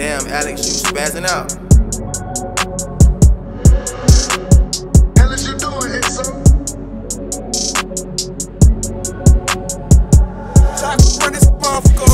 Damn, Alex, you spazzing out. Hell is you doing, Exo? Time to run this motherfucker